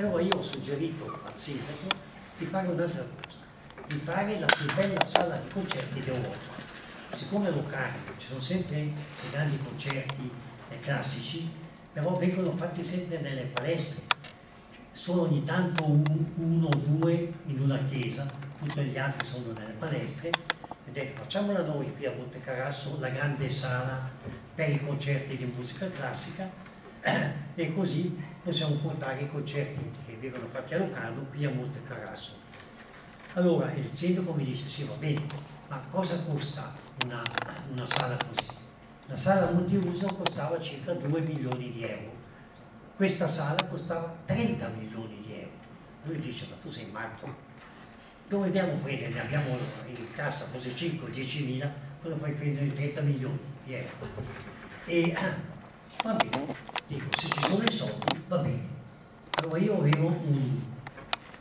E allora io ho suggerito al sindaco di fare un'altra cosa, di fare la più bella sala di concerti d'Europa. Siccome locali ci sono sempre i grandi concerti eh, classici, però vengono fatti sempre nelle palestre, solo ogni tanto un, uno o due in una chiesa, tutti gli altri sono nelle palestre. E detto facciamola noi qui a Monte Carasso, la grande sala per i concerti di musica classica e così possiamo portare i concerti che vengono fatti a Locarno qui a Monte Carasso. Allora il sindaco mi dice sì va bene, ma cosa costa una, una sala così? La sala multiuso costava circa 2 milioni di euro, questa sala costava 30 milioni di euro. Lui dice ma tu sei matto, dove andiamo a prendere? Abbiamo in cassa forse 5 o 10 mila, cosa fai prendere 30 milioni di euro? E va bene, dico se ci sono i soldi va bene. Allora io avevo un,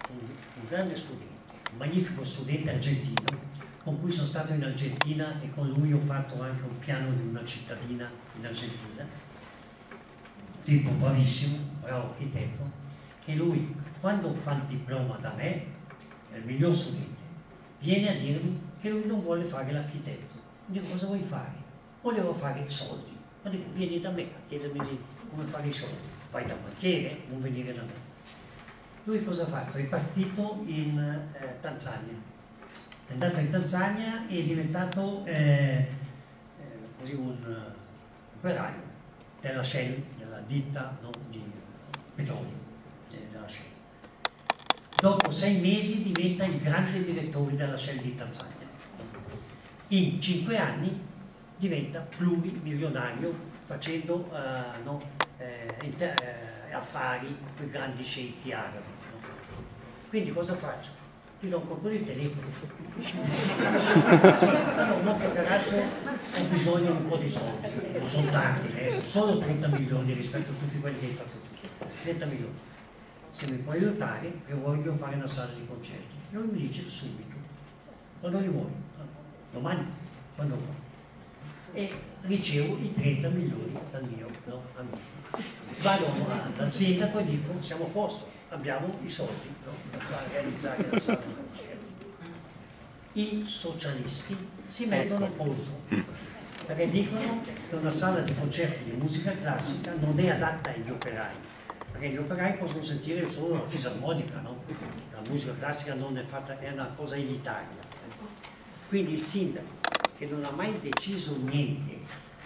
un, un grande studente, un magnifico studente argentino con cui sono stato in Argentina e con lui ho fatto anche un piano di una cittadina in Argentina, tipo bravissimo, bravo architetto, che lui quando fa il diploma da me, è il miglior studente, viene a dirmi che lui non vuole fare l'architetto. Dico cosa vuoi fare? Volevo fare soldi. Ma dico vieni da me a chiedermi di come fare i soldi. Vai da banchiere, non venire da me. Lui cosa ha fatto? È partito in eh, Tanzania è andato in Tanzania e è diventato eh, eh, così un operaio della Shell, della ditta no, di petrolio eh, della Shell. Dopo sei mesi diventa il grande direttore della Shell di Tanzania. In cinque anni diventa plurimilionario facendo uh, no, eh, affari con i grandi sceicchi arabi. No? Quindi cosa faccio? gli do un colpo di telefono. un occhio carazzo ho bisogno di un po' di soldi, non sono tanti, adesso, solo 30 milioni rispetto a tutti quelli che hai fatto tu. 30 milioni. Se mi puoi aiutare, io voglio fare una sala di concerti. Lui mi dice subito, quando li vuoi? Domani? Quando vuoi? E ricevo i 30 milioni dal mio no, amico. Vado dal sindaco e dico siamo a posto abbiamo i soldi no? per realizzare la sala di concerti. I socialisti si mettono ecco. contro perché dicono che una sala di concerti di musica classica non è adatta agli operai, perché gli operai possono sentire solo la fisarmonica, no? la musica classica non è fatta, è una cosa elitaria. Quindi il sindaco, che non ha mai deciso niente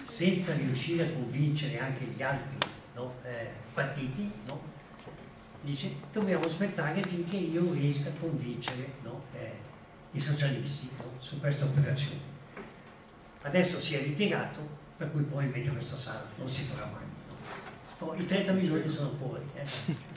senza riuscire a convincere anche gli altri no? eh, partiti, no? dice dobbiamo aspettare finché io riesca a convincere no, eh, i socialisti su questa operazione. Adesso si è ritirato, per cui probabilmente questa sala non si farà mai. No. I 30 milioni sono fuori. Eh.